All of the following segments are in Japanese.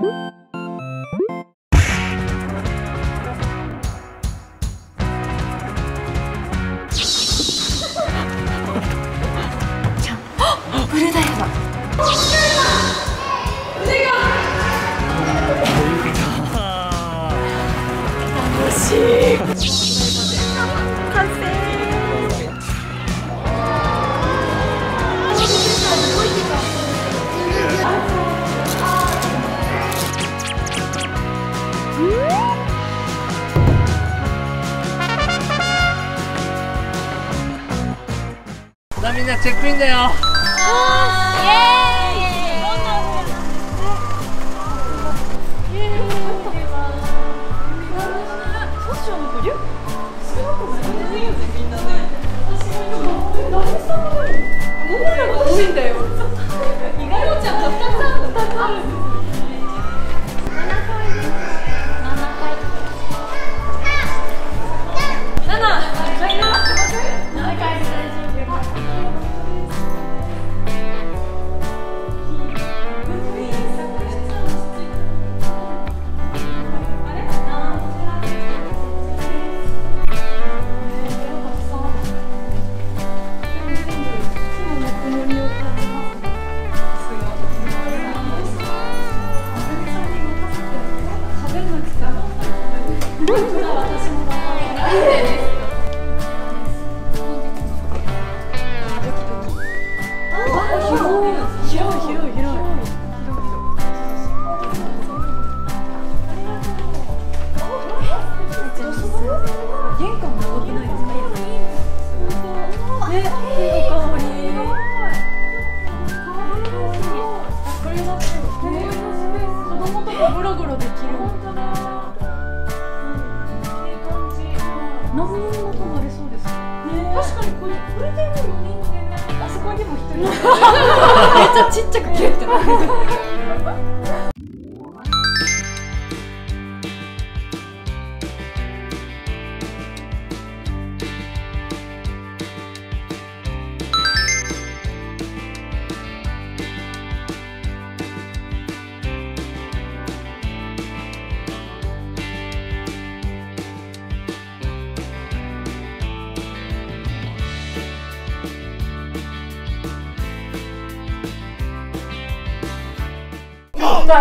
ブなチ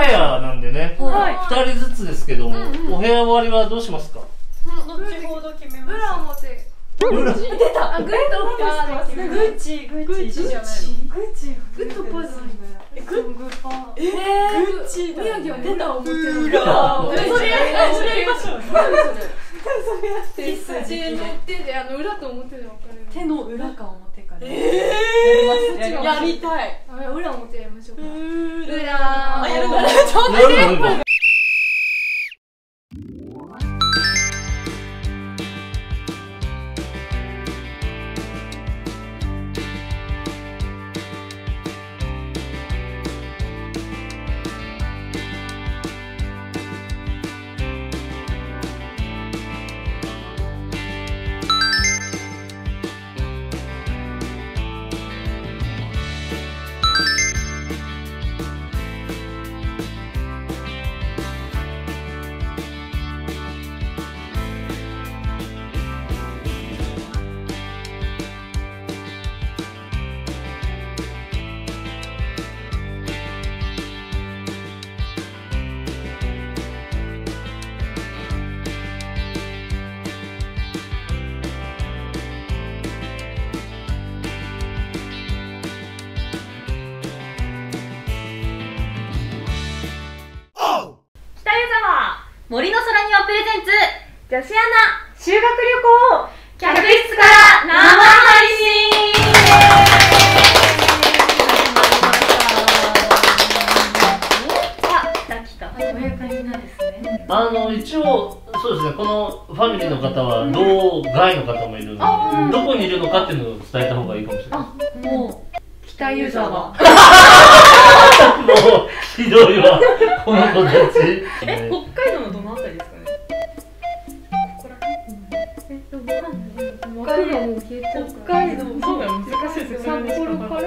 部屋なんでね、二2人ずつですけども、お部屋割りはどうしますか？後ほど決めます。裏表。裏。あグッドかグッチ。グッチじゃないの。グッチグッドパズえグッグッパえグッチだ宮城は出た。思ってる裏。それそれやそれやりましょう手筋の手であの裏。と表で分かれる手の裏。か表ええややりたいあ裏表やりましょうか裏裏あやるのやるの今北っていうのを伝えた方がいいかもしれない。もう北湯沢もうひどいわ。この子たち。え北海道のどのあたりですかね？分かがもう消えちゃう北海道。そうだよ難しいです札幌から。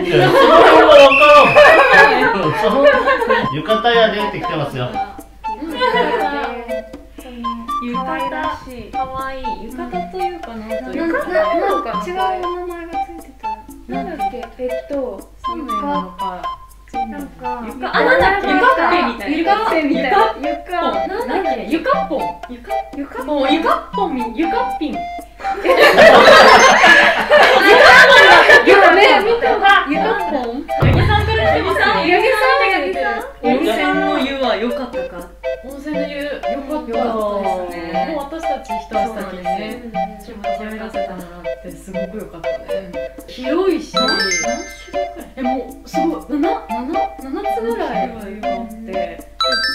いや、その辺。は分からん。その浴衣屋でって来てますよ。可愛らしい。かわい。い浴衣というかなんというなんかかなんか違う名前がついてた。なんだっけ？えっとなのかなんか。床。あなんだっけ床っぺみたいな。床っぺみたいな。床なんだっけ？床っぽ。ん床？床もう床っぽんみ。床っぴん。床ね見た床っぽ。ん八木さん八木さん八木の湯は良かったか？温泉の湯良かったですね。もう私たち一足先にねちょっと入らせてもらってすごく良かったね。広いし。何種類くらい？えもうすごい。七七七つぐらい湯があって。で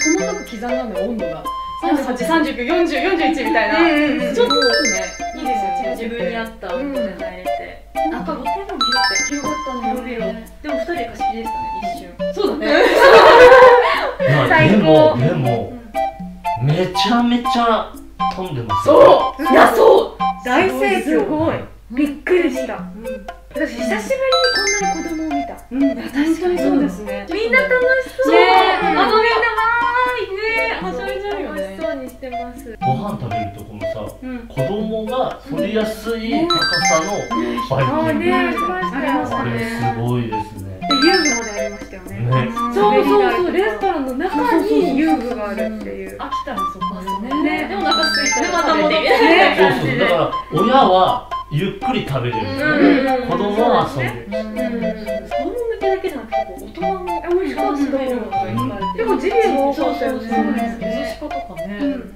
細かく刻んだのよ温度が。三十八三十九四十四十一みたいな。ちょっとね。いいですよ。自分に合った温度でも二人で貸し切りでしたね一瞬そうだね。まあ最高。でも、でも、めちゃめちゃ飛んでますよ。そう。いやそう。大盛況すごいびっくりした。私久しぶりにこんなに子供を見た。うん。確かにそうですね。みんな楽しそう。ねえ。あのあのみんなわーい。ねはしゃいじゃうよ楽しねそうにしてます。ご飯食べるとこのさ、うん。子供が反りやすい高さのバイキング。あねありましたよあれすごいですね。で遊具までありましたよね。ね。そうそうそう。レストランの中に遊具があるっていう。飽きたらそこですねね。でもお腹空いたらでまた戻ってね。そうそう、だから親はゆっくり食べれる。ん。ですよね。子供は遊ん。でる。子供向けだけじゃなくてこう大人もあものがいっぱいあってでもジビエが多かったよそうそうそうね水しことかねうん。そうお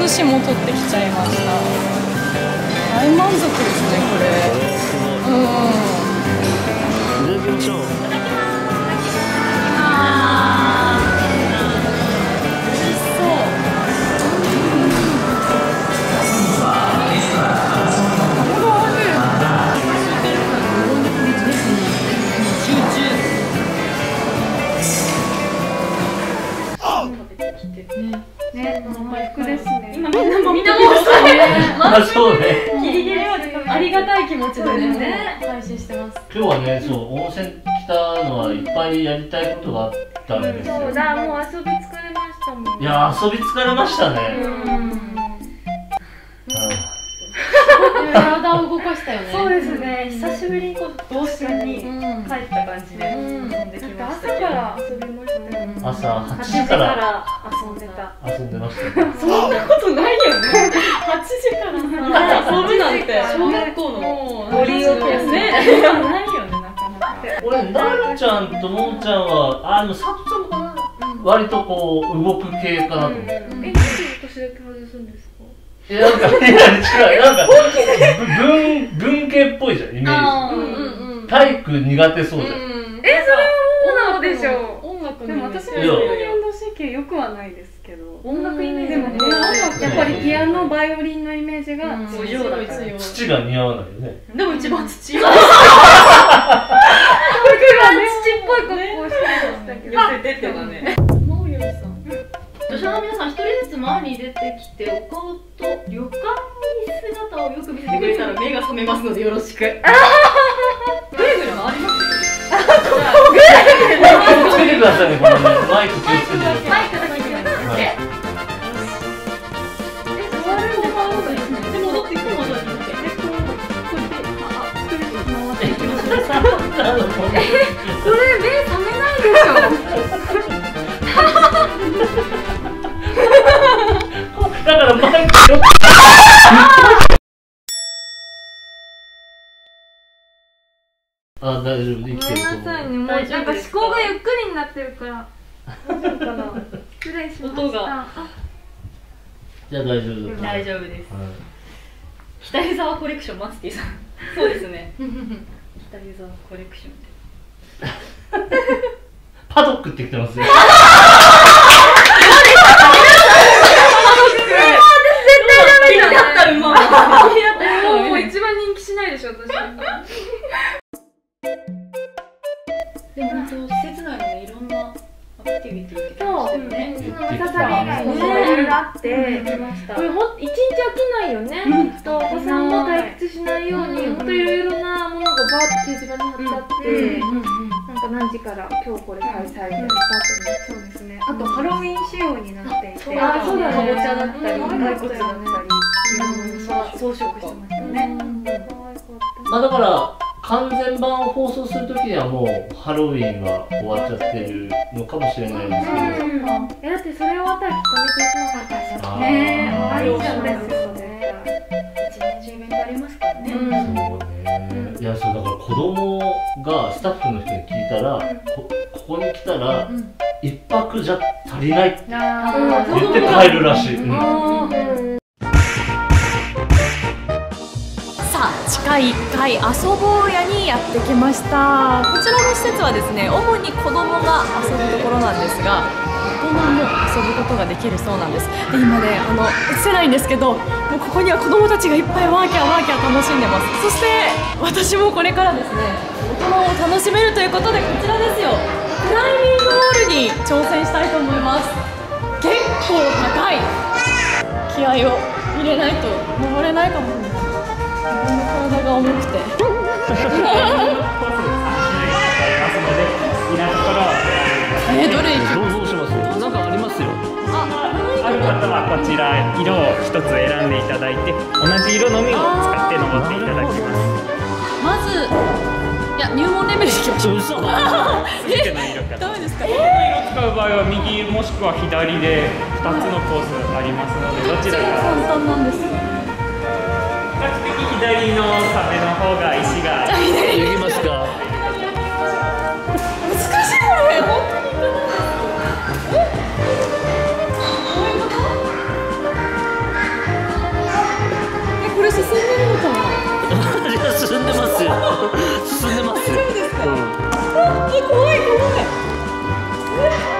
寿司も取ってきちゃいました。大満足ですねこれ。うん。今みんなもみんなもあ、そうね。ギリギリまでありがたい気持ちでね。配信してます今日はね、そう、温泉来たのはいっぱいやりたいことがあったん。ですよ。そうだもう遊び疲れましたもん。いやー、遊び疲れましたね。うんう体を動かしたよね。そうですね久しぶりにこう童心にうん帰った感じで遊ん。できました朝から遊びました朝8 8時時かからら遊んでた。遊んでましたね。そんなことないよね。8時からさ。遊ぶなんて。小学校の森をです。ね。ないよねなかなか。俺、なるちゃんともんちゃんは、あ、でも、さとちゃんもかな、割とこう、動く系かなと思って。えなんで私だけ外すんですか？いや、なんか、いや、違う、なんか、文、文系っぽいじゃん、イメーあー。うんうんジ。体育苦手そうじゃん。うんえそれはそうでしょ音楽でも私もそ動神経良くはないですけど。音楽イメージでもねやっぱりピアノバイオリンのイメージがうん。強いだから。強い土が似合わないよね。でも一番土。よ土っぽい格好してましたけど。寄せてってだね。女子の皆さん一人ずつ前に出てきてお顔と旅館に姿をよく見せてくれたら目が覚めますのでよろしく。ぐるぐる回ります？気をつけてくださいね、この、マイク気をつけて。マイクだけにはいえ座る方が多いこれ目覚めないでしょだからマイクあ、大丈夫、生ごめんきてると思う。なさいね。もうなんか思考がゆっくりになってるから。大丈夫かな？失礼しました。音が。あ。じゃあ大丈夫だ。大丈夫です。はい。北湯沢コレクションマスティさん。そうですね。北湯沢コレクション。パドックって来てますよ。気になった馬。気になもう一番人気しないでしょ私でも本当施設内のねいろんなアクティビティそうね。そのムササビ以外もそいうあって、これほ一日飽きないよね。と。お子さんも退屈しないように、本当いろいろなものがバーって掲示板に貼っちゃって、なんか何時から今日これ開催みたいなそうですね。あとハロウィン仕様になっていて、あそうだね。かぼちゃだったり、骸骨だったり、装飾してましたね。まあだから。完全版を放送するときにはもうハロウィンが終わっちゃってるのかもしれないですけど、えだってそれ終わったらきっとねクリスマスだった。んだあーね可愛いじゃん。そうですよね。一年中イベントありますからねそうねいやそうだから子供がスタッフの人に聞いたら、こここに来たら一泊じゃ足りないって言って帰るらしい、うんさあ地下1階遊ぼうやにやってきました。こちらの施設はですね主に子供が遊ぶところなんですが大人も遊ぶことができるそうなんです。で今ねあの映せないんですけどもうここには子供たちがいっぱいワーキャーワーキャー楽しんでます。そして私もこれからですね大人を楽しめるということでこちらですよ。クライミングウォールに挑戦したいと思います。結構高い気合を入れないと登れないかもしれない。体が重くて。えー、どれ行く？どうどうしますなんかありますよ。ある方はこちら色を一つ選んでいただいて同じ色のみを使って登っていただきます。まずいや入門レベルでいきましょう。嘘。全ての色から。ダメですか？色使う場合は右もしくは左で2つのコースありますのでどちらか簡単なんです比較的左の壁の方が石が。行きますか難しいこれ本当にいかないですえこれ進んでるのか 進んでますよ。進んでますよ。うん。え怖い怖い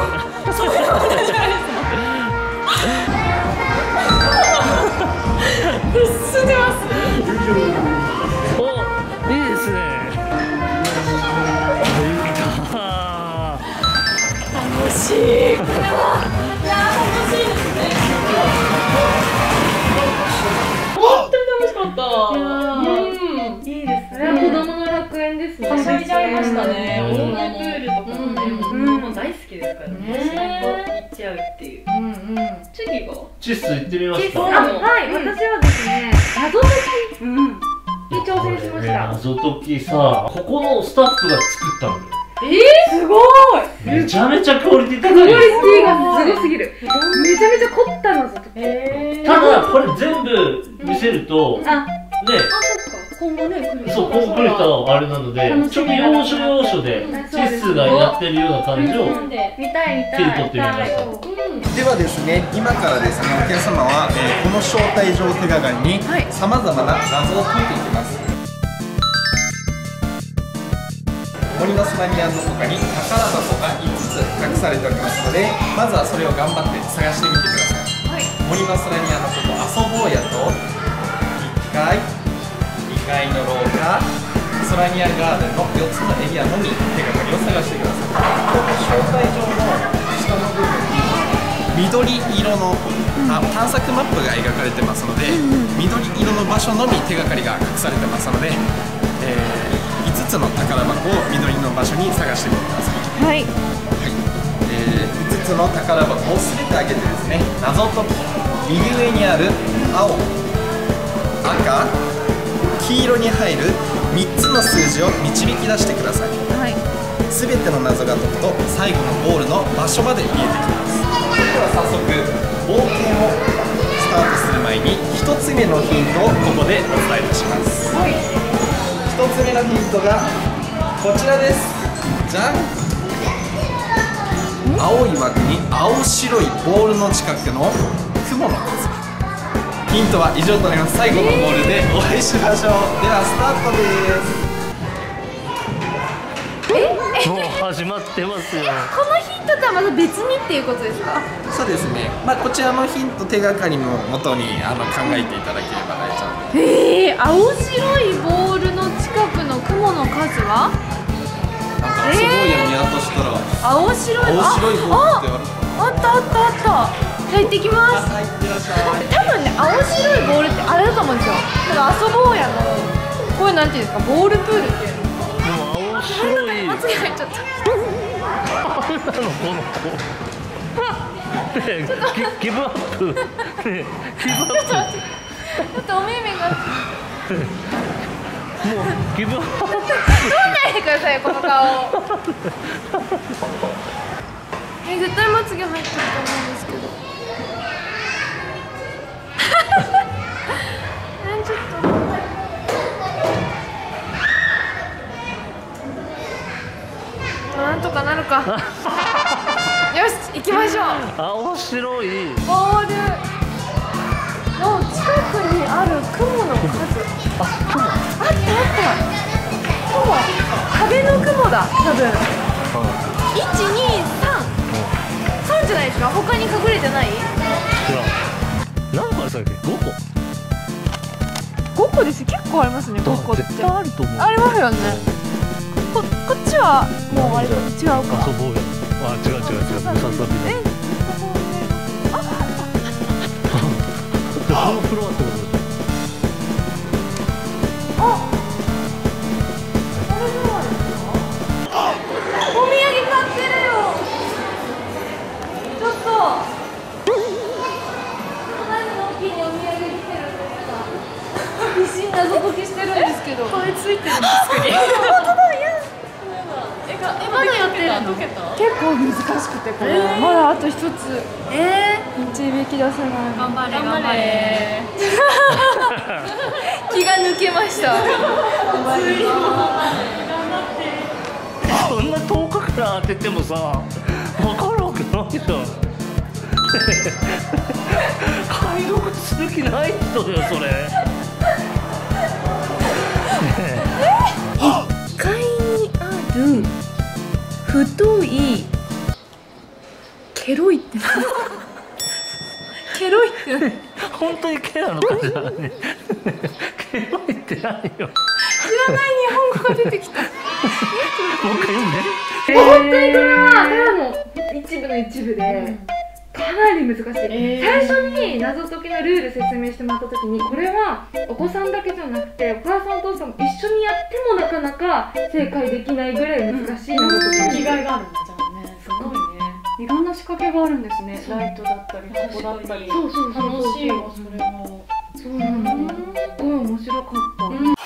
ないですねこれ進んでますおいいですね。あ楽しいこれはいやー楽しいですね。本当に楽しかったうん。いいですそれは子供の楽園ですね。はしゃいじゃいましたね。うん。大人プからね行っちゃうっていううんうん次がチッス行ってみますかあはい、私はですね謎解きうんに挑戦しました謎解きさここのスタッフが作ったんだよすごいめちゃめちゃクオリティ高クオリテいですィがすごすぎるめちゃめちゃ凝った謎解きえただこれ全部見せるとあね今後ね来るそうこう来る人はあれなのでちょっと要所要所でチッスがやってるような感じを見たい見切りたい取ってみました。ではですね今からですねお客様は、えーこの招待状手がかりにさまざまな謎を解いていきます。森の砂にあるの他に宝箱が5つ隠されておりますのでまずはそれを頑張って探してみてください、森の砂にあのこと遊ぼうやと1階2階の廊下ソラニアガーデンの4つのエリアのみ手がかりを探してくださいこの招待状の下の部分に緑色のた探索マップが描かれてますので、緑色の場所のみ手がかりが隠されてますので、え5つの宝箱を緑の場所に探してみてください。はい。はい、えー、5つの宝箱を全て開けてですね謎解き。右上にある青赤黄色に入る3つの数字を導き出してください。はい。全ての謎が解くと最後のゴールの場所まで見えてきます。それでは早速冒険をスタートする前に1つ目のヒントをここでお伝えいたします、1つ目のヒントがこちらです。じゃん。青い枠に青白いボールの近くの雲の数ヒントは以上となります。最後のゴールでお会いしましょう。ではスタートです。もう始まってますよ。このヒントとはまた別にっていうことですか？そうですね、まあ、こちらのヒント手がかりのもとにあの考えていただければ大丈夫えー、青白いボールの近くの雲の数は？なんかすごいよ見渡したら。青白い。青白いボールってあるああったあったあったじゃあ行ってきます。多分ね青白いボールってあれだと思うんですよ。なんか遊ぼうやの。これなんていうんですか？ボールプールっていうの。でも青白い。間違えちゃった何なのこの子ねギギブアップ。ねギブアッちょっとお目目がプもうギブアップ撮んないでくださいよこの顔え絶対まつげ入ってると思うんですけどなんとかなるか。よし行きましょう。青白い。ボールの近くにある雲の数。あったあった。雲。壁の雲だ多分。一二三。三じゃないですか？他に隠れてない？何個あるさっけ5個五個です結構ありますね五個って。絶対あると思う。ありますよね。ここっちはもうあれと違うか。遊ぼうよ。あ違う違う違う。ムササビだえ で。このフロアってことけど。これついてるんですか本当だいや。えまだやってるの？結構難しくてこれ、まだあと一つ。えー、導き出せない。頑張れ頑張れ。気が抜けました。そんな遠くから当ててもさ分かるわけないじゃん解読する気ない人だよそれ階にある太いケロいって何ケロいって本当にケなのかじゃあね。ケロいって何よ。日本語が出てきた。もう一回読んで。本当にこれは。ただの一部の一部で、かなり難しい、最初に謎解きのルール説明してもらった時にこれはお子さんだけじゃなくてお母さんお父さんも一緒にやってもなかなか正解できないぐらい難しい謎解きなんです。よがいがあるんだ。じゃあねすごいね。いろんな仕掛けがあるんですね。ライトだったり箱だったり。そうそうそうそう楽しいわそれはそうなのすごい面白かった、さ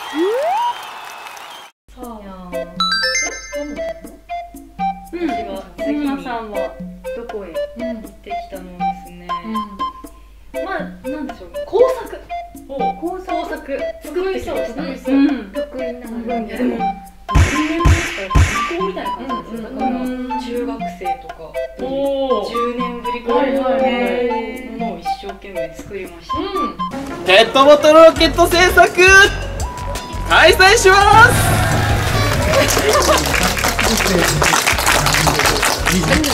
工作作ってきました、うん。うん得意な分野で。も10年ですから学校みたいな感じですよ、だから中学生とか10年ぶりくらいのものを一生懸命作りました、ペットボトルロケット製作開催します。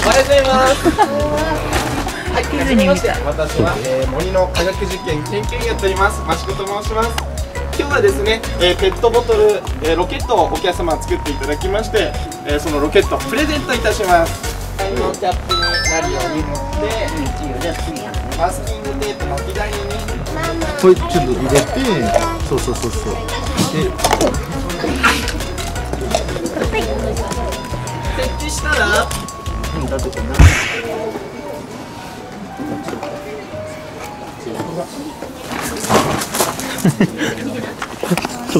おはようございます はい、はじめまして私は、えー、森の科学実験研究員やっております。益子と申します。今日はですね、えーペットボトル、えーロケットをお客様作っていただきまして、えーそのロケットプレゼントいたします。このキャップになるように持ってマスキングテの左に。これちょっと入れてそうそうそうそう。で設置したら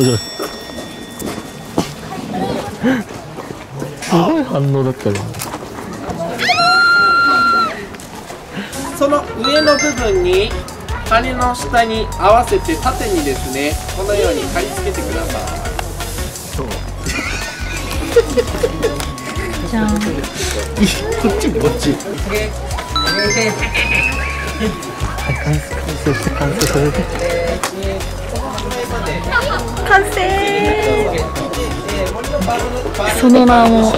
うすごい反応だったよその上の部分に羽の下に合わせて縦にですねこのように貼り付けてください。じゃん。こっちこっち完成。されて完成。その名も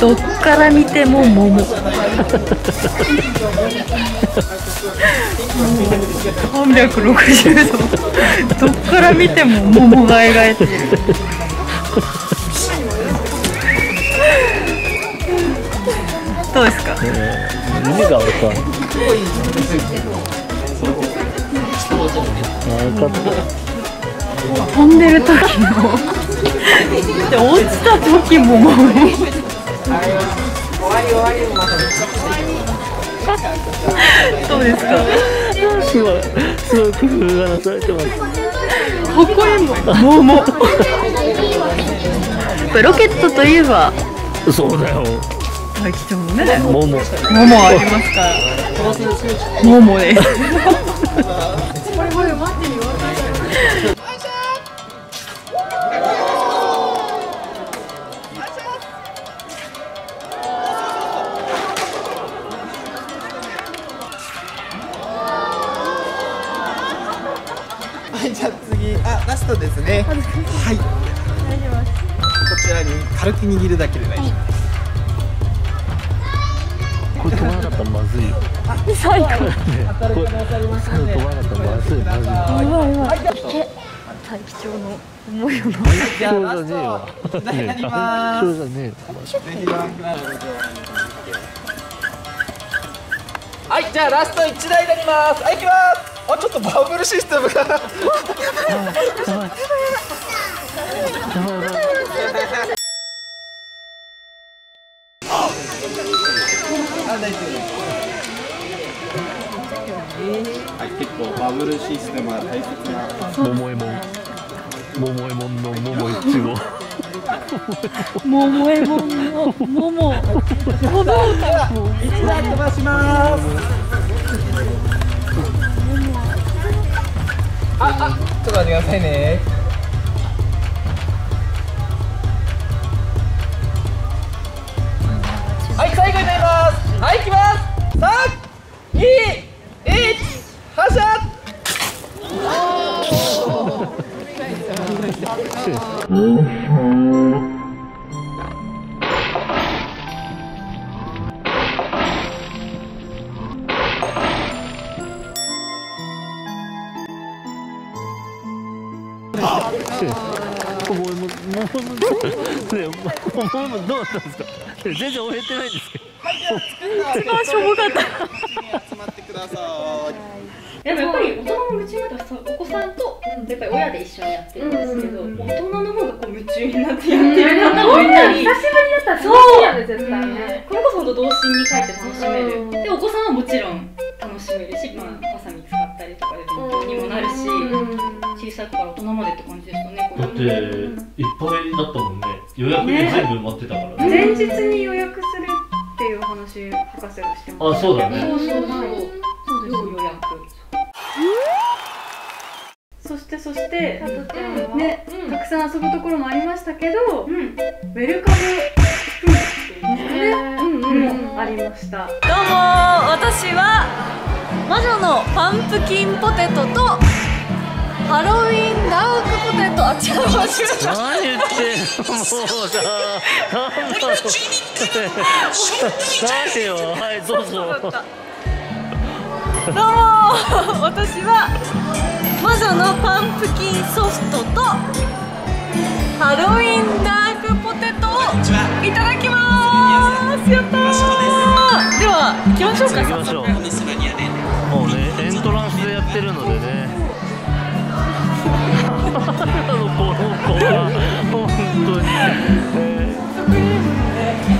どっから見ても桃360度どっから見ても桃が描いてるどうですか意味がわか。んないあ分かった飛んでる時もで落ちた時もどうですか？すごいすごい工夫がなされてますここにも。桃ロケットといえばそうだよ大吉もね。桃。桃ありますから。桃です えわト題になりまそうすねはい。じゃあラスト1台になりますはい行きますあちょっとバブルシステムがあ大丈夫はい結構バブルシステムは大切な。え桃えもん桃えもんの桃いちご桃えもんの桃1台飛ばしますああちょっと待ってくださいね。はい最後になります。はい行きます。三二一発射桃どうだったんですか全然終えてないんですけど一番しょぼかった集まってくださいでもやっぱり大人も夢中になったお子さんとやっぱり親で一緒にやってるんですけど、大人の方がこう夢中になってやってる方もいたり、久しぶりだったら楽しいよね。絶対ねこれこそ本当童心に書いて楽しめる、でお子さんはもちろん楽しめるし、まあ、ハサミ使ったりとかで勉強にもなるし、小さいから大人までって感じでしたね。だっていっぱいだったもんね。予約で全部待ってたからね。前日に予約するっていう話博士がしてまあそうだね。そうそうそう。そうです予約そしてそしてね、たくさん遊ぶところもありましたけど、うん。ウェルカムフードっていうね、うんうんもありました。どうも私は魔女のパンプキンポテトとハロウィンダークポテトあ違う間違えた何言ってもうさ何よ。はいどうぞ。どうも私は魔女のパンプキンソフトとハロウィンダークポテトをいただきますやったーでは行きましょうか行きましょうもうね煙突ってるのでねこの子は本当に、え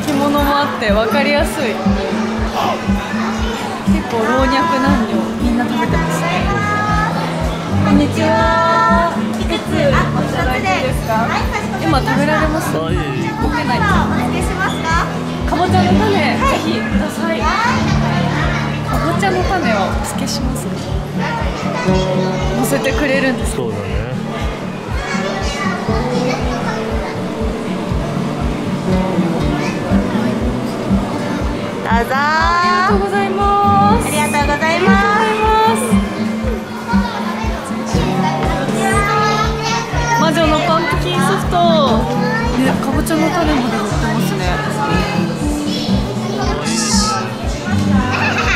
着物もあって分かりやすい。結構老若男女みんな食べてますね。こんにちは。いくついただいていいですか？今食べられます？ー、あいえいえ。焦げないか？ぼちゃの種、ぜひください。かぼちゃの種をお付けします乗せてくれるんです。そうだねぞ。ありがとうございます。ありがとうございます。魔女のパンプキンソフト。ね、かぼちゃの種まで乗ってますね。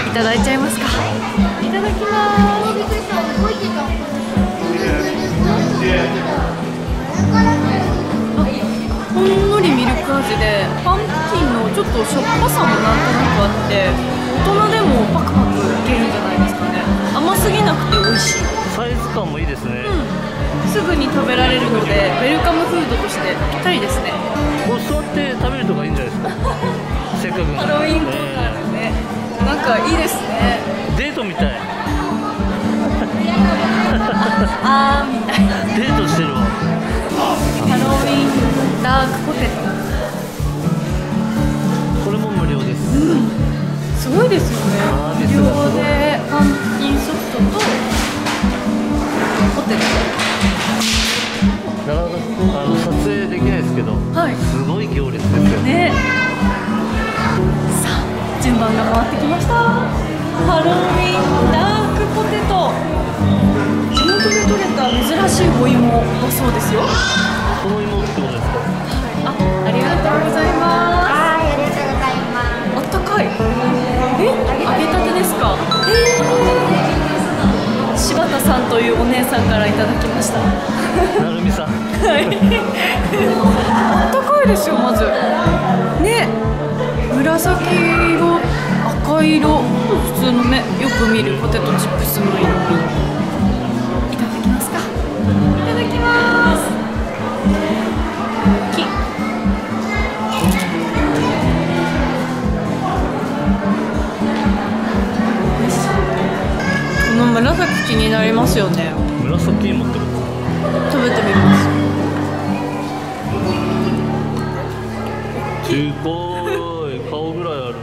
いただいちゃいますか。いただきます。ほんのりミルク味で。パンプちょっとしょっぱさもなんとなくあって大人でもパクパクいけるんじゃないですかね。甘すぎなくて美味しい。サイズ感もいいですね、すぐに食べられるのでウェルカムフードとしてぴったりですね。これ座って食べるとかいいんじゃないですか。せっかくハロウィンコーナーでね。なんかいいですね。デートみたい。あーみたいな。デートしてるわ。ハロウィンダークポテトすごいですよね。無料いでパンプキンソフトと。ポテなかなかあの撮影できないですけどトはい。すごい行列ですよ。ね。さあ順番が回ってきました。ハロウィンダークポテト。地元で採れた珍しいお芋だそうですよ。この芋ってことですか？あありがとうございます。はいありがとうございます。あったかいえ揚げたてですか？えー。柴田さんというお姉さんからいただきました。なるみさん。はい。あったかいですよまず。ね。紫色赤色。普通のねよく見るポテトチップスの色になりますよね。紫芋ってこ食べてみます。とすごい。顔ぐらいある。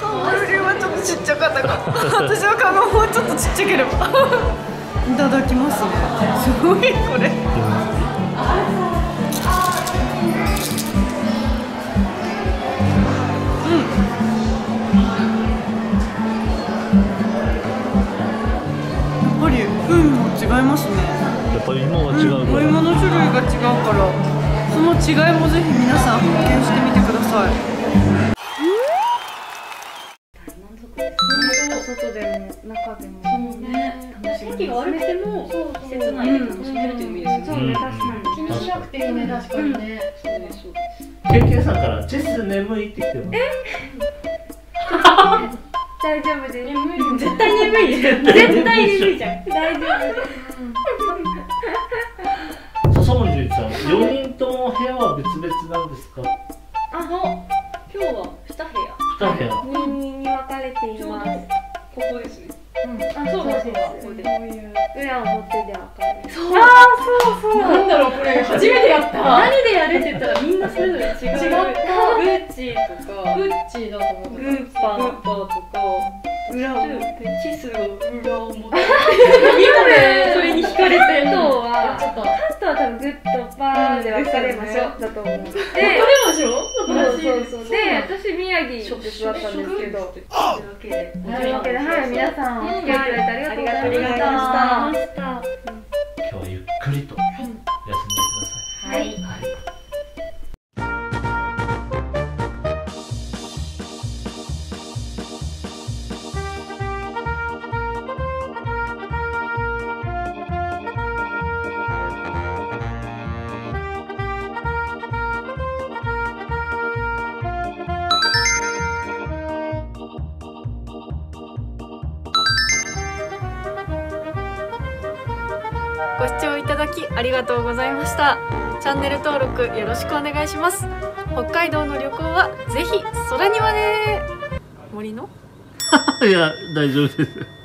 顔よりはちょっとちっちゃかったか。私の顔がもうちょっとちっちゃければ。いただきますね。すごいこれ違いますね。やっぱり芋が違うから、お芋の種類が違うから。その違いもぜひ皆さん発見してみてください。外でも中でもね楽しみ席が悪くても施設内で楽しめるという意味ですよねそうね確かに。気にしなくていいね確かにね。そうですそうですケンケンさんからチェス眠いってきてます 大丈夫です。絶対眠い 絶対眠いじゃん。大丈夫です分グッパーで別れましょうだと思うでこれましょそうそうそうで私宮城で座ったんですけどというわけでというわけではい皆さんお付き合いいただいてありがとうございましたありがとうございました今日はゆっくりとざいました。チャンネル登録よろしくお願いします。北海道の旅行はぜひ空庭で。森の？いや大丈夫です。